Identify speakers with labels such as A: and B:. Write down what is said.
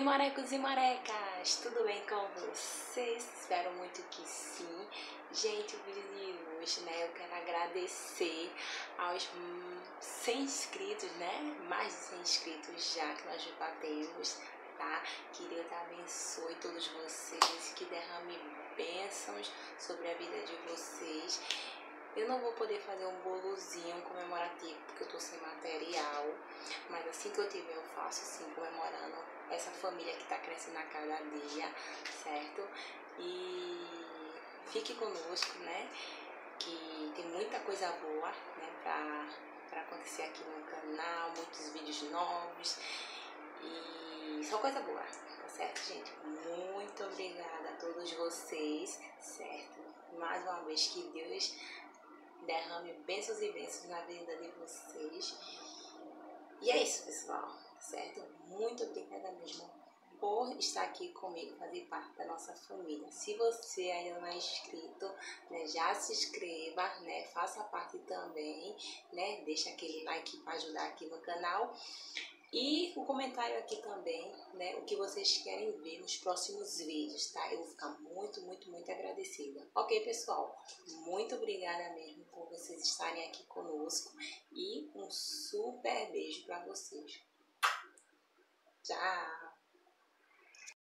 A: marecos e marecas, tudo bem com vocês? Espero muito que sim. Gente, o vídeo de hoje, né, eu quero agradecer aos 100 inscritos, né, mais de 100 inscritos já que nós batemos, tá? Que Deus abençoe todos vocês, que derrame bênçãos sobre a vida de vocês eu não vou poder fazer um bolozinho comemorativo porque eu tô sem material, mas assim que eu tiver eu faço assim, comemorando essa família que tá crescendo a cada dia, certo? E fique conosco, né? Que tem muita coisa boa, né, pra, pra acontecer aqui no canal, muitos vídeos novos e só coisa boa, tá certo, gente? Muito obrigada a todos vocês, certo? Mais uma vez que Deus derrame bênçãos e bênçãos na vida de vocês. E é isso, pessoal, certo? Muito obrigada mesmo por estar aqui comigo, fazer parte da nossa família. Se você ainda não é inscrito, né, já se inscreva, né, faça parte também, né, deixa aquele like para ajudar aqui no canal. E o comentário aqui também, né, o que vocês querem ver nos próximos vídeos, tá? Eu vou ficar muito, muito, muito agradecida. Ok, pessoal? Muito obrigada mesmo por vocês estarem aqui conosco e um super beijo para vocês. Tchau!